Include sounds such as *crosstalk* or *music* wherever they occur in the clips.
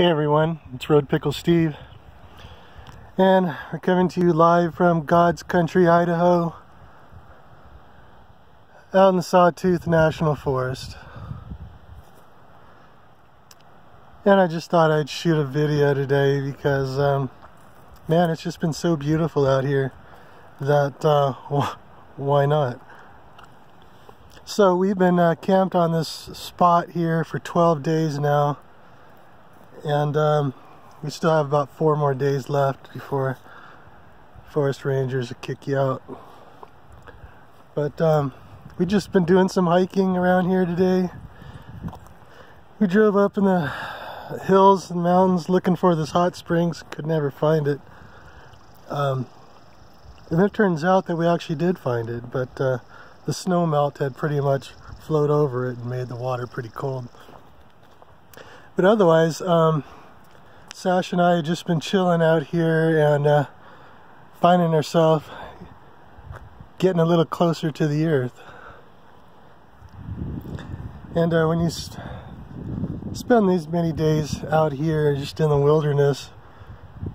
Hey everyone, it's Road Pickle Steve, and we're coming to you live from God's Country, Idaho, out in the Sawtooth National Forest. And I just thought I'd shoot a video today because, um, man, it's just been so beautiful out here that uh, *laughs* why not? So we've been uh, camped on this spot here for 12 days now and um, we still have about four more days left before forest rangers will kick you out. But um, we just been doing some hiking around here today. We drove up in the hills and mountains looking for this hot springs could never find it. Um, and it turns out that we actually did find it but uh, the snow melt had pretty much flowed over it and made the water pretty cold but otherwise, um, Sash and I have just been chilling out here and uh, finding ourselves getting a little closer to the earth. And uh, when you spend these many days out here just in the wilderness,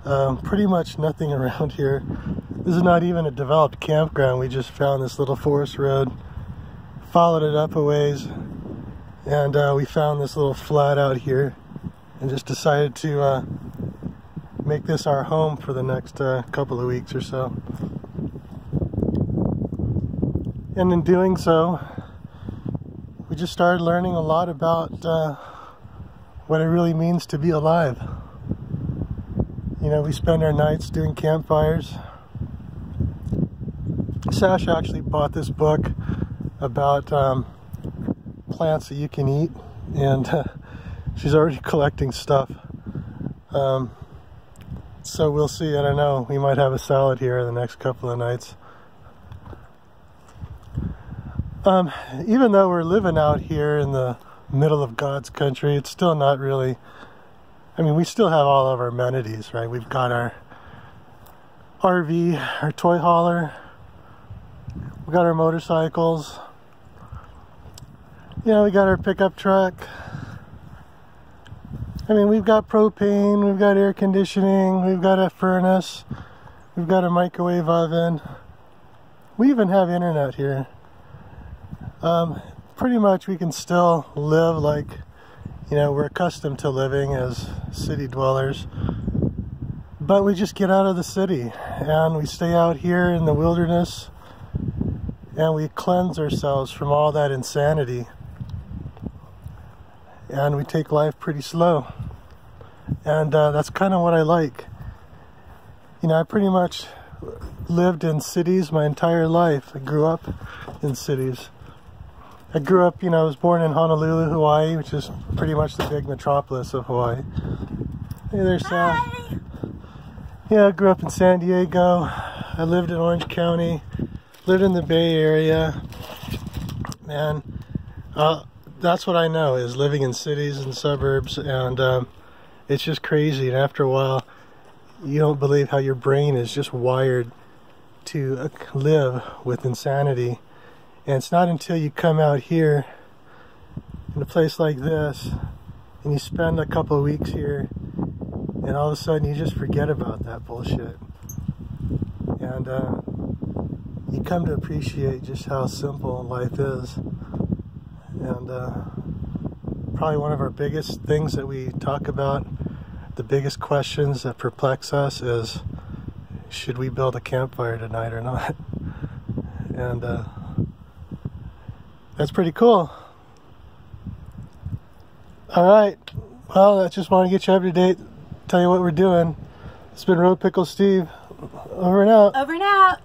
um, pretty much nothing *laughs* around here. This is not even a developed campground. We just found this little forest road, followed it up a ways, and uh, we found this little flat out here and just decided to uh, make this our home for the next uh, couple of weeks or so. And in doing so, we just started learning a lot about uh, what it really means to be alive. You know, we spend our nights doing campfires. Sasha actually bought this book about um, plants that you can eat, and uh, *laughs* she's already collecting stuff. Um, so we'll see. I don't know. We might have a salad here in the next couple of nights. Um, even though we're living out here in the middle of God's country, it's still not really. I mean, we still have all of our amenities, right? We've got our RV, our toy hauler, we got our motorcycles, yeah, we got our pickup truck. I mean, we've got propane, we've got air conditioning, we've got a furnace, we've got a microwave oven. We even have internet here. Um, pretty much we can still live like, you know, we're accustomed to living as city dwellers. But we just get out of the city and we stay out here in the wilderness and we cleanse ourselves from all that insanity and we take life pretty slow. And uh, that's kind of what I like. You know, I pretty much lived in cities my entire life. I grew up in cities. I grew up, you know, I was born in Honolulu, Hawaii, which is pretty much the big metropolis of Hawaii. Hey there, Sam. Yeah, I grew up in San Diego. I lived in Orange County, lived in the Bay Area. Man, uh, that's what I know is living in cities and suburbs, and um, it's just crazy. And after a while, you don't believe how your brain is just wired to uh, live with insanity. And it's not until you come out here in a place like this and you spend a couple of weeks here and all of a sudden you just forget about that bullshit. And uh, you come to appreciate just how simple life is. And uh, probably one of our biggest things that we talk about, the biggest questions that perplex us is should we build a campfire tonight or not? *laughs* and uh, that's pretty cool. All right. Well, I just want to get you up to date, tell you what we're doing. It's been Road Pickle Steve. Over and out. Over and out.